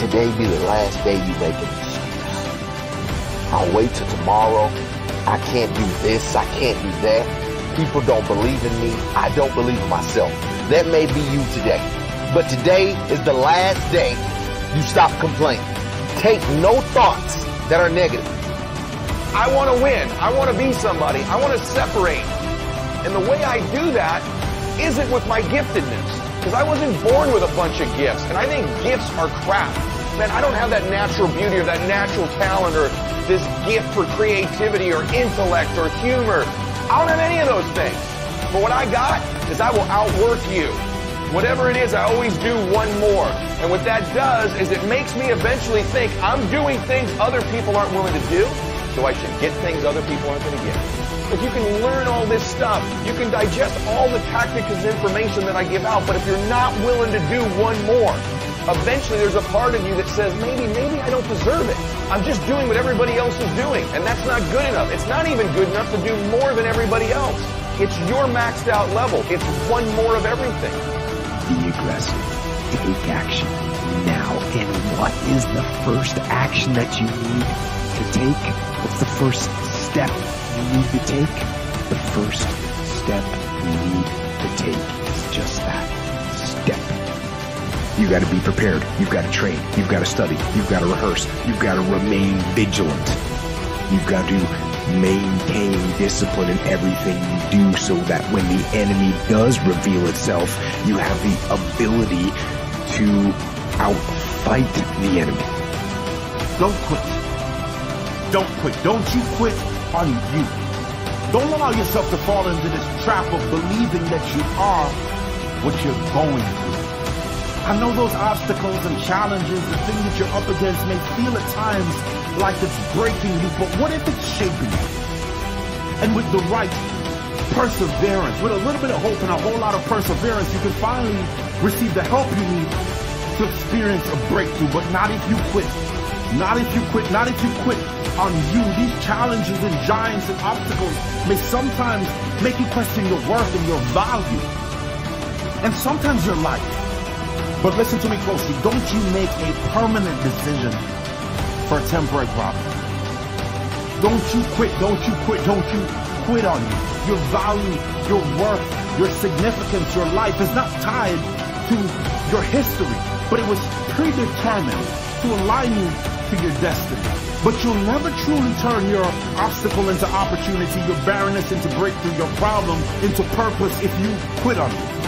today be the last day you make an excuse. I'll wait till tomorrow. I can't do this. I can't do that. People don't believe in me. I don't believe in myself. That may be you today. But today is the last day you stop complaining. Take no thoughts that are negative. I want to win. I want to be somebody. I want to separate. And the way I do that isn't with my giftedness. Because I wasn't born with a bunch of gifts. And I think gifts are crap. Man, I don't have that natural beauty or that natural talent or this gift for creativity or intellect or humor. I don't have any of those things. But what I got is I will outwork you. Whatever it is, I always do one more. And what that does is it makes me eventually think I'm doing things other people aren't willing to do, so I should get things other people aren't going to get. If you can learn all this stuff, you can digest all the tactics and information that I give out, but if you're not willing to do one more, eventually there's a part of you that says, maybe, maybe I don't deserve it. I'm just doing what everybody else is doing, and that's not good enough. It's not even good enough to do more than everybody else. It's your maxed out level. It's one more of everything. Be aggressive. Take action now. And what is the first action that you need to take? What's the first step you need to take? The first step you need to take is just that step. You got to be prepared. You've got to train. You've got to study. You've got to rehearse. You've got to remain vigilant. You've got to maintain discipline in everything you do so that when the enemy does reveal itself, you have the ability to outfight the enemy. Don't quit. Don't quit. Don't you quit on you. Don't allow yourself to fall into this trap of believing that you are what you're going through. I know those obstacles and challenges, the things that you're up against may feel at times like it's breaking you, but what if it's shaping you? And with the right perseverance, with a little bit of hope and a whole lot of perseverance, you can finally receive the help you need to experience a breakthrough, but not if you quit. Not if you quit, not if you quit on you. These challenges and giants and obstacles may sometimes make you question your worth and your value. And sometimes your life. But listen to me closely. Don't you make a permanent decision for a temporary problem. Don't you quit. Don't you quit. Don't you quit on you. Your value, your worth, your significance, your life is not tied to your history, but it was predetermined to align you to your destiny. But you'll never truly turn your obstacle into opportunity, your barrenness into breakthrough, your problem into purpose if you quit on it.